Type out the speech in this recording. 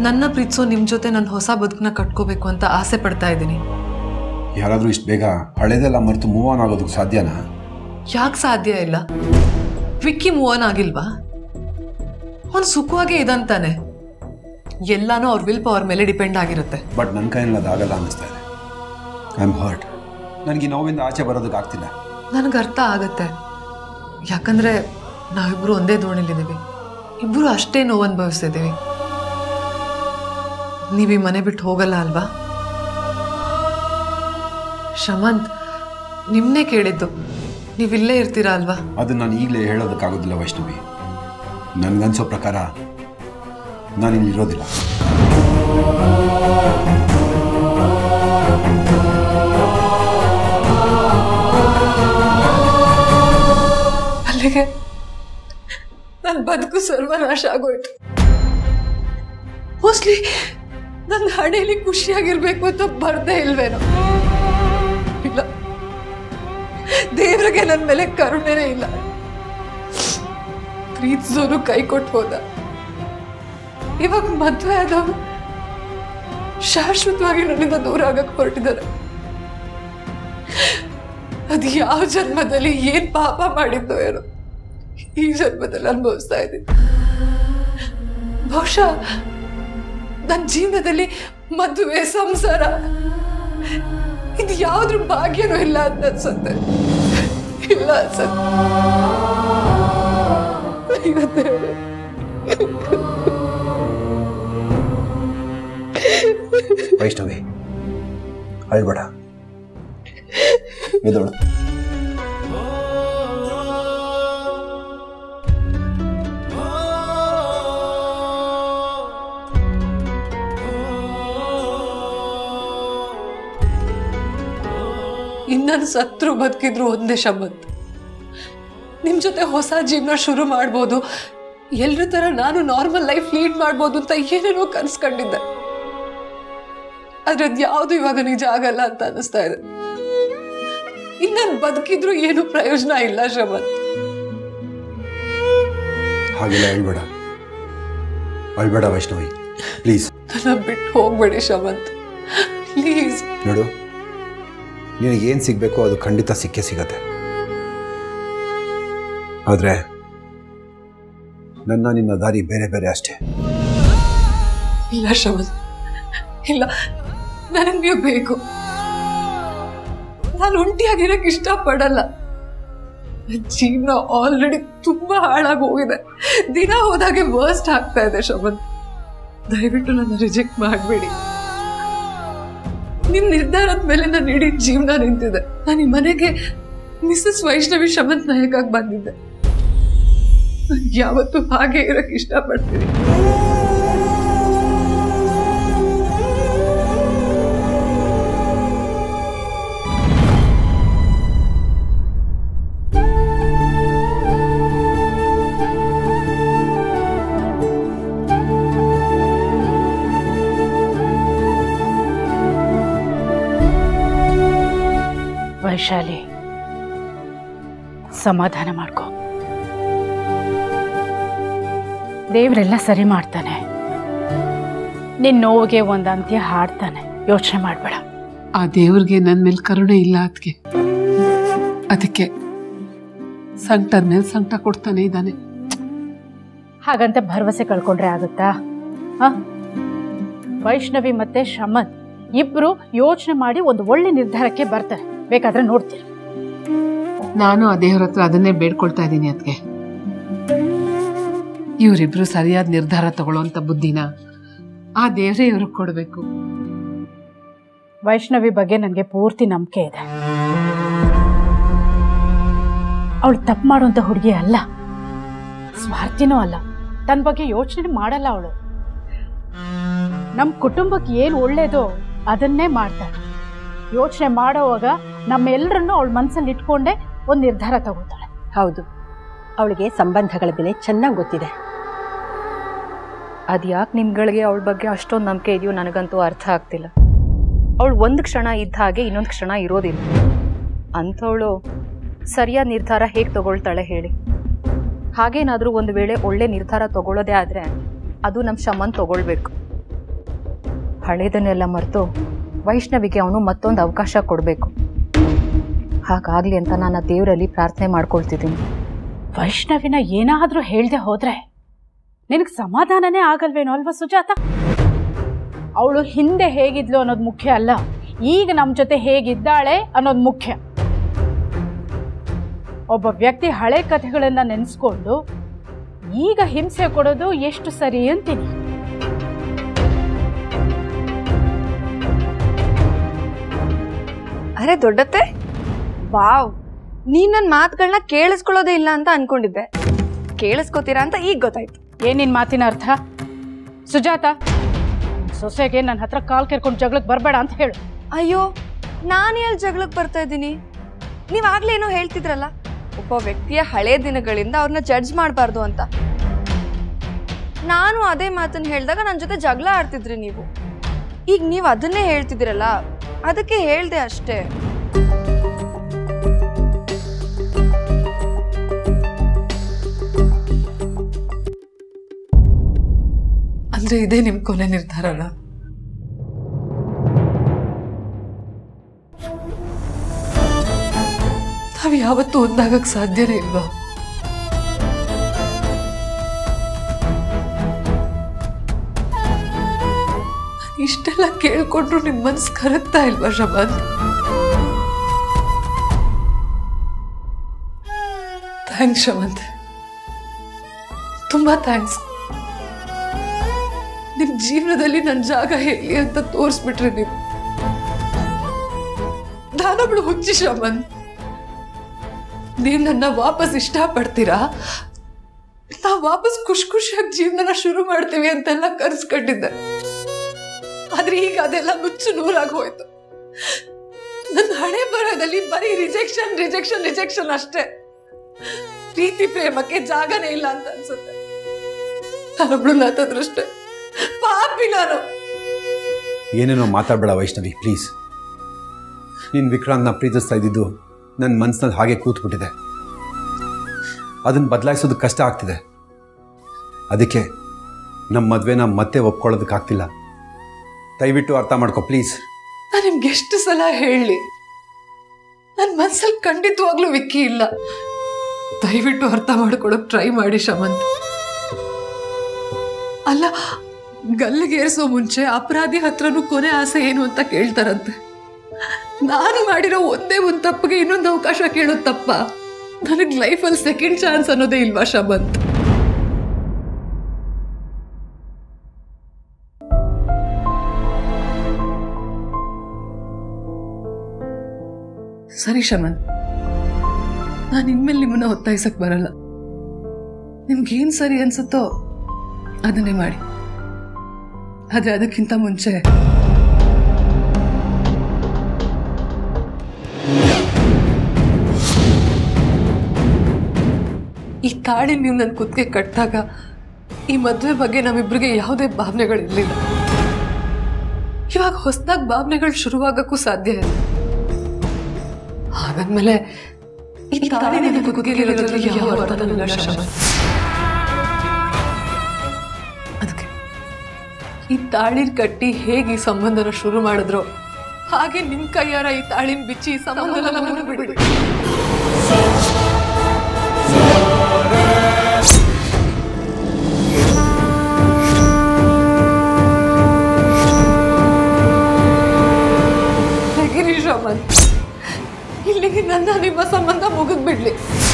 ನನ್ನ ಪ್ರೀತಿಸೋ ನಿಮ್ಮ ಜೊತೆ ನನ್ನ ಹೊಸ ಬದುಕನ್ನ ಕಟ್ಕೋಬೇಕು ಅಂತ ಆಸೆ ಪಡ್ತಾ ಇದ್ದೀನಿ. ಯಾರಾದರೂ ಇಷ್ಟು ಬೇಗ ಹಳೆದೆಲ್ಲ ಮರೆತು ಮೂವ್ ಆನ್ ಆಗೋದಕ್ಕೆ ಸಾಧ್ಯನಾ? ಯಾಕೆ ಸಾಧ್ಯ ಇಲ್ಲ? ವಿಕ್ಕಿ ಮೂವ್ ಆನ್ ಆಗಿಲ್ವಾ? ಅವ್ನು ಸುಖವಾಗೇ ಇದಂತಾನೆ. ಎಲ್ಲಾನು ಅವ್ರ ವಿಲ್ ಪವರ್ ಮೇಲೆ ಡಿಪೆಂಡ್ ಆಗಿರುತ್ತೆ. ಬಟ್ ನನ್ನ ಕೈಯಲ್ಲಿ ಅದಾಗಲ್ಲ ಅನ್ನಿಸ್ತಾ ಇದೆ. ಐ ಆಮ್ ಹರ್ಟ್ ನನಗೆ ನೋವಿಂದ ಆಚೆ ಬರೋದಕ್ಕೆ ಆಗ್ತಿಲ್ಲ. ನನಗೆ ಅರ್ಥ ಆಗುತ್ತೆ. ಯಾಕಂದರೆ ನಾವಿಬ್ಬರು ಒಂದೇ ದೋಣಿಲಿದ್ದೀವಿ ಇಬ್ಬರು ಅಷ್ಟೇ ನೋವು ಅನುಭವಿಸ್ತಿದ್ದೀವಿ ನೀವು ಈ ಮನೆ ಬಿಟ್ಟು ಹೋಗಲ್ಲ ಅಲ್ವಾ? ಶಮಂತ್ ನಿಮ್ಮನ್ನೇ ಕೇಳಿದ್ದು. ನೀವಿಲ್ಲೇ ಇರ್ತೀರಾ ಅಲ್ವಾ? ಅದನ್ನು ನಾನು ಈಗಲೇ ಹೇಳೋದಕ್ಕಾಗೋದಿಲ್ಲ ವೈಷ್ಣವಿ. ನನಗನ್ಸೋ ಪ್ರಕಾರ ನಾನಿಲ್ಲಿ ಇರೋದಿಲ್ಲ. ಅಲ್ಲಿಗೆ ನನ್ನ ಬದುಕು ಸರ್ವನಾಶ ಆಗೋಯ್ತು. ಮೋಸ್ಟ್ಲಿ ನನ್ನ ಹಣೆಯಲ್ಲಿ ಖುಷಿಯಾಗಿರ್ಬೇಕು ಅಂತ ಬರ್ದೇ ಇಲ್ವೇನೋ. ಇಲ್ಲ. ದೇವ್ರಿಗೆ ನನ್ನ ಮೇಲೆ ಕರುಣೆನೇ ಇಲ್ಲ. ಪ್ರೀತಿಸೋರು ಕೈ ಕೊಟ್ಟು ಹೋದ. ಇವಾಗ ಮದುವೆ ಆದವ ಶಾಶ್ವತವಾಗಿ ನನ್ನಿಂದ ದೂರ ಆಗಕ್ಕೆ ಹೊರಟಿದ್ದಾರೆ. ಅದು ಯಾವ ಜನ್ಮದಲ್ಲಿ ಏನ್ ಪಾಪ ಮಾಡಿದ್ದೋ ಏನೋ ಈ ಜನ್ಮದಲ್ಲಿ ಅನುಭವಿಸ್ತಾ ಇದ್ದೀನಿ. ಬಹುಶಃ ನನ್ನ ಜೀವನದಲ್ಲಿ ಮದುವೆ, ಸಂಸಾರ ಇದು ಯಾವ್ದ್ರ ಭಾಗ್ಯನೂ ಇಲ್ಲ ಅಂತ ಅನ್ಸುತ್ತೆ. ಇಲ್ಲ ಅನ್ಸುತ್ತೆ. ಅಯ್ಯೋ ದೇವ್ರೇ. ವೈಷ್ಣವಿ, ಅಳ್ಬೇಡ. ಎದೋಳು ಇನ್ನನ್ನು ಸತ್ರು ಬದುಕಿದ್ರು ಒಂದೇ ಶಬ್ಬತ್ ನಿಮ್ ಜೊತೆ ಹೊಸ ಜೀವನ ಶುರು ಮಾಡ್ಬೋದು. ಎಲ್ರ ತರ ನಾನು ನಾರ್ಮಲ್ ಲೈಫ್ ಲೀಡ್ ಮಾಡ್ಬೋದು ಅಂತ ಏನೇನೋ ಕನ್ಸ್ಕೊಂಡಿದ್ದೆ. ಆದ್ರೆ ಅದು ಯಾವ್ದು ಇವಾಗ ನಿಜ ಆಗಲ್ಲ ಅಂತ ಅನಿಸ್ತಾ ಇದೆ. ಇನ್ನನ್ ಬದುಕಿದ್ರು ಏನು ಪ್ರಯೋಜನ ಇಲ್ಲ ಹಾಗೆಲ್ಲ ಅಳ್ಬೇಡ ವೈಷ್ಣವಿ. ಪ್ಲೀಸ್. ನನ್ನ ಬಿಟ್ಟು ಹೋಗ್ಬೇಡಿ ಶಮಂತ್ ಪ್ಲೀಸ್. ನೋಡು ನಿನಗೇನು ಸಿಗಬೇಕೋ ಅದು ಖಂಡಿತ ಸಿಕ್ಕೇ ಸಿಗತ್ತೆ. ಆದರೆ ನನ್ನ ನಿನ್ನ ದಾರಿ ಬೇರೆ ಬೇರೆ ಅಷ್ಟೇ. ಇಲ್ಲ ಶಮಂತ್ ಇಲ್ಲ, ನನಗೆ ನೀವು ಬೇಕು. ನಾನು ಒಂಟಿಯಾಗಿರಕ್ಕೆ ಇಷ್ಟಪಡಲ್ಲ. ಜೀವನ ಆಲ್ರೆಡಿ ತುಂಬ ಹಾಳಾಗಿ ಹೋಗಿದೆ. ದಿನ ಹೋದಾಗೆ ವರ್ಸ್ಟ್ ಆಗ್ತಾ ಇದೆ ಶಮನ್ ದಯವಿಟ್ಟು ನನ್ನ ರಿಜೆಕ್ಟ್ ಮಾಡಬೇಡಿ. ನಿಮ್ ನಿರ್ಧಾರದ ಮೇಲೆ ನಾನು ಇಡೀ ಜೀವನ ನಿಂತಿದೆ ನಾನು ಈ ಮನೆಗೆ ಮಿಸಸ್ ವೈಷ್ಣವಿ ಶಮಂತ್ ನಾಯಕಾಗಿ ಬಂದಿದ್ದೆ. ನಾನ್ ಯಾವತ್ತೂ ಹಾಗೆ ಇರಕ್ಕೆ ಇಷ್ಟಪಡ್ತೀನಿ. ವೈಶಾಲಿ ಸಮಾಧಾನ ಮಾಡ್ಕೊ. ದೇವರೆಲ್ಲ ಸರಿ ಮಾಡ್ತಾನೆ. ನಿನ್ನ ನೋವಿಗೆ ಒಂದು ಅಂತ್ಯ ಹಾಡ್ತಾನೆ. ಯೋಚನೆ ಮಾಡಬೇಡ. ಆ ದೇವ್ರಿಗೆ ನನ್ನ ಮೇಲೆ ಕರುಣೆ ಇಲ್ಲ ಅದಕ್ಕೆ ಅದಕ್ಕೆ ಸಂಕಟದ ಮೇಲೆ ಸಂಕಟ ಕೊಡ್ತಾನೆ ಇದ್ದಾನೆ. ಹಾಗಂತ ಭರವಸೆ ಕಳ್ಕೊಂಡ್ರೆ ಆಗುತ್ತಾ? ಹ? ವೈಷ್ಣವಿ ಮತ್ತೆ ಶಮಂತ್ ಇಬ್ರು ಯೋಚನೆ ಮಾಡಿ ಒಂದು ಒಳ್ಳೆ ನಿರ್ಧಾರಕ್ಕೆ ಬರ್ತಾರೆ. ಬೇಕಾದ್ರೆ ನೋಡ್ತೀರಿ ನಾನು ಆ ದೇವ್ರ ಹತ್ರ ಅದನ್ನೇ ಬೇಡ್ಕೊಳ್ತಾ ಇದ್ದೀನಿ ಅದಕ್ಕೆ ಇವರಿಬ್ರು ಸರಿಯಾದ ನಿರ್ಧಾರ ತಗೊಳ್ಳೋಂಥ ಬುದ್ಧಿನ? ಆ ದೇವರೇ ಇವ್ರಿಗೆ ಕೊಡಬೇಕು. ವೈಷ್ಣವಿ ಬಗ್ಗೆ ನನಗೆ ಪೂರ್ತಿ ನಂಬಿಕೆ ಇದೆ. ಅವಳು ತಪ್ಪು ಮಾಡುವಂಥ ಹುಡುಗಿ ಅಲ್ಲ. ಸ್ವಾರ್ಥಿನೂ ಅಲ್ಲ. ತನ್ನ ಬಗ್ಗೆ ಯೋಚನೆ ಮಾಡಲ್ಲ ಅವಳು. ನಮ್ಮ ಕುಟುಂಬಕ್ಕೆ ಏನು ಒಳ್ಳೇದೋ ಅದನ್ನೇ ಮಾಡ್ತಾಳೆ ಯೋಚನೆ ಮಾಡೋವಾಗ ನಮ್ಮೆಲ್ಲರನ್ನು ಅವಳ ಮನಸ್ಸಲ್ಲಿ ಇಟ್ಕೊಂಡೇ ಒಂದು ನಿರ್ಧಾರ ತಗೋತಾಳೆ. ಹೌದು. ಅವಳಿಗೆ ಸಂಬಂಧಗಳ ಬೆಲೆ ಚೆನ್ನಾಗಿ ಗೊತ್ತಿದೆ. ಅದು ಯಾಕೆ ನಿಮ್ಗಳಿಗೆ ಅವಳ ಬಗ್ಗೆ ಅಷ್ಟೊಂದು ನಂಬಿಕೆ ಇದೆಯೋ ನನಗಂತೂ ಅರ್ಥ ಆಗ್ತಿಲ್ಲ. ಅವಳು ಒಂದು ಕ್ಷಣ ಇದ್ದ ಹಾಗೆ ಇನ್ನೊಂದು ಕ್ಷಣ ಇರೋದಿಲ್ಲ. ಅಂಥವಳು ಸರಿಯಾದ ನಿರ್ಧಾರ ಹೇಗೆ ತಗೊಳ್ತಾಳೆ ಹೇಳಿ. ಹಾಗೇನಾದರೂ ಒಂದು ವೇಳೆ ಒಳ್ಳೆ ನಿರ್ಧಾರ ತಗೊಳ್ಳೋದೇ ಆದರೆ ಅದು ನಮ್ಮ ಶಮನ್ ತಗೊಳ್ಬೇಕು. ಹಳೇದನ್ನೆಲ್ಲ ಮರೆತು ವೈಷ್ಣವಿಗೆ ಅವನು ಮತ್ತೊಂದು ಅವಕಾಶ ಕೊಡಬೇಕು. ಹಾಗಾಗಲಿ ಅಂತ ನಾನು ದೇವರಲ್ಲಿ ಪ್ರಾರ್ಥನೆ ಮಾಡ್ಕೊಳ್ತಿದ್ದೀನಿ. ವೈಷ್ಣವಿನ ಏನಾದರೂ ಹೇಳದೆ ಹೋದರೆ ನಿನಗೆ ಸಮಾಧಾನನೇ ಆಗಲ್ವೇನೋ ಅಲ್ವಾ ಸುಜಾತ? ಅವಳು ಹಿಂದೆ ಹೇಗಿದ್ಲು ಅನ್ನೋದು ಮುಖ್ಯ ಅಲ್ಲ, ಈಗ ನಮ್ಮ ಜೊತೆ ಹೇಗಿದ್ದಾಳೆ ಅನ್ನೋದು ಮುಖ್ಯ. ಒಬ್ಬ ವ್ಯಕ್ತಿ ಹಳೆ ಕಥೆಗಳನ್ನು ನೆನೆಸ್ಕೊಂಡು ಈಗ ಹಿಂಸೆ ಕೊಡೋದು ಎಷ್ಟು ಸರಿ ಅಂತೀನಿ. ಅರೆ ದೊಡ್ಡತ್ತೆ? ವಾವ್ ನೀನ್ ನನ್ನ ಮಾತುಗಳನ್ನ ಕೇಳಿಸ್ಕೊಳ್ಳೋದೇ ಇಲ್ಲ ಅಂತ ಅನ್ಕೊಂಡಿದ್ದೆ. ಕೇಳಿಸ್ಕೋತೀರಾ ಅಂತ ಈಗ ಗೊತ್ತಾಯ್ತು. ಏನಿನ್ ಮಾತಿನ ಅರ್ಥ? ಸುಜಾತ ಸೊಸೆಗೆ ನನ್ನ ಹತ್ರ ಕಾಲ್ ಕೇಳ್ಕೊಂಡು ಜಗಳಕ್ಕೆ ಬರಬೇಡ ಅಂತ ಹೇಳು. ಅಯ್ಯೋ ನಾನು ಎಲ್ಲಿ ಜಗಳಕ್ಕೆ ಬರ್ತಾ ಇದ್ದೀನಿ? ನೀವಾಗ್ಲೇ ಏನೋ ಹೇಳ್ತಿದ್ರಲ್ಲ? ಒಬ್ಬ ವ್ಯಕ್ತಿಯ ಹಳೆ ದಿನಗಳಿಂದ ಅವ್ರನ್ನ ಜಡ್ಜ್ ಮಾಡಬಾರ್ದು ಅಂತ. ನಾನು ಅದೇ ಮಾತನ್ನು ಹೇಳಿದಾಗ ನನ್ನ ಜೊತೆ ಜಗಳ ಆಡ್ತಿದ್ರಿ ನೀವು. ಈಗ ನೀವು ಅದನ್ನೇ ಹೇಳ್ತಿದ್ದೀರಲ್ಲ ಅದಕ್ಕೆ ಹೇಳ್ದೆ ಅಷ್ಟೇ. ಅಂದ್ರೆ ಇದೇ ನಿಮ್ ಕೊನೆ ನಿರ್ಧಾರನ? ನಾವ್ ಯಾವತ್ತೂ ಒಂದಾಗಕ್ ಸಾಧ್ಯನೇ ಇಲ್ವಾ? ಇಷ್ಟೆಲ್ಲ ಕೇಳ್ಕೊಂಡ್ರು ನಿಮ್ ಮನ್ಸ್ ಕರಗ್ತಾ ಇಲ್ವಾ ಶಮಂತ್ ಥ್ಯಾಂಕ್ಸ್ ಶಮಂತ್ ತುಂಬಾ ಥ್ಯಾಂಕ್ಸ್ ನಿಮ್ ಜೀವನದಲ್ಲಿ ನನ್ನ ಜಾಗ ಹೇಳಿ ಅಂತ ತೋರಿಸ್ಬಿಟ್ರಿ ನೀವು. ನಾನೊಬ್ಳು ಹುಚ್ಚಿ ಶಮನ್ ನೀವ್ ನನ್ನ ವಾಪಸ್ ಇಷ್ಟಪಡ್ತೀರಾ? ನಾವ್ ವಾಪಸ್ ಖುಷಿ ಖುಷಿಯಾಗಿ ಜೀವನನ ಶುರು ಮಾಡ್ತೀವಿ ಅಂತೆಲ್ಲ ಕರ್ಸ್ಕೊಂಡಿದ್ದೆ. ಆದ್ರೆ ಈಗ ಅದೆಲ್ಲ ನುಚ್ಚು ನೂರಾಗಿ ಹೋಯ್ತು. ನನ್ನ ಹಣೆ ಬರೋದಲ್ಲಿ ಬರೀ ರಿಜೆಕ್ಷನ್ ರಿಜೆಕ್ಷನ್ ರಿಜೆಕ್ಷನ್ ಅಷ್ಟೇ. ಪ್ರೀತಿ ಪ್ರೇಮಕ್ಕೆ ಜಾಗನೇ ಇಲ್ಲ ಅಂತ ಅನ್ಸುತ್ತೆ. ನಾನೊಬ್ಳು ನಾತದೃಷ್ಟೆ ಪಾಪಿ ನಾನು. ಏನೇನೋ ಮಾತಾಡಬೇಡ ವೈಷ್ಣವಿ ಪ್ಲೀಸ್ ನೀನು ವಿಕ್ರಾಂತ್ನ ಪ್ರೀತಿಸ್ತಾ ಇದ್ದಿದ್ದು ನನ್ನ ಮನಸ್ಸಿನಲ್ಲಿ ಹಾಗೆ ಕೂತ್ಬಿಟ್ಟಿದೆ. ಅದನ್ನು ಬದಲಾಯಿಸೋದು ಕಷ್ಟ ಆಗ್ತಿದೆ. ಅದಕ್ಕೆ ನಮ್ಮ ಮದುವೆನ ಮತ್ತೆ ಒಪ್ಕೊಳ್ಳೋದಕ್ಕಾಗ್ತಿಲ್ಲ. ದಯವಿಟ್ಟು ಅರ್ಥ ಮಾಡ್ಕೊ ಪ್ಲೀಸ್ ನಾನು ನಿಮ್ಗೆ ಎಷ್ಟು ಸಲ ಹೇಳಿ ನನ್ನ ಮನಸ್ಸಲ್ಲಿ ಖಂಡಿತವಾಗ್ಲೂ ವಿಕ್ಕಿ ಇಲ್ಲ. ದಯವಿಟ್ಟು ಅರ್ಥ ಮಾಡ್ಕೊಳಕ್ ಟ್ರೈ ಮಾಡಿ, ಶಮಂತ್. ಅಲ್ಲ ಗಲ್ಲಿಗೇರಿಸೋ ಮುಂಚೆ ಅಪರಾಧಿ ಹತ್ರನೂ ಕೊನೆ ಆಸೆ ಏನು ಅಂತ ಕೇಳ್ತಾರಂತೆ. ನಾನು ಮಾಡಿರೋ ಒಂದೇ ಒಂದು ತಪ್ಪಿಗೆ ಇನ್ನೊಂದು ಅವಕಾಶ ಕೇಳೋ ತಪ್ಪ. ನನಗೆ ಲೈಫಲ್ಲಿ ಸೆಕೆಂಡ್ ಚಾನ್ಸ್ ಅನ್ನೋದೇ ಇಲ್ವಾ, ಶಮಂತ್? ಸರಿ ಶಮನ್ ನಾನು ಇನ್ಮೇಲೆ ನಿಮ್ಮನ್ನ ಒತ್ತಾಯಿಸಕ್ ಬರಲ್ಲ ನಿಮ್ಗೇನ್ ಸರಿ ಅನ್ಸುತ್ತೋ ಅದನ್ನೇ ಮಾಡಿ ಆದ್ರೆ ಅದಕ್ಕಿಂತ ಮುಂಚೆ ಈ ತಾಳಿ ನೀವು ನನ್ನ ಕುತ್ತಿಗೆ ಕಟ್ಟಿದಾಗ ಈ ಮದುವೆ ಬಗ್ಗೆ ನಮ್ಮಿಬ್ರಿಗೆ ಯಾವುದೇ ಭಾವನೆಗಳಿರಲಿಲ್ಲ ಇವಾಗ ಹೊಸದಾಗಿ ಭಾವನೆಗಳು ಶುರುವಾಗಕ್ಕೂ ಸಾಧ್ಯ ಇದೆ ಶಮನ್. ಅದಕ್ಕೆ ಈ ತಾಳಿನ ಕಟ್ಟಿ ಹೇಗೆ ಈ ಸಂಬಂಧನ ಶುರು ಮಾಡಿದ್ರು ಹಾಗೆ ನಿಮ್ ಕೈಯಾರ ಈ ತಾಳಿನ ಬಿಚ್ಚಿ ಸಂಬಂಧ ಸಂಬಂಧನ ಮುರಿದ್ಬಿಡಿ இல்லை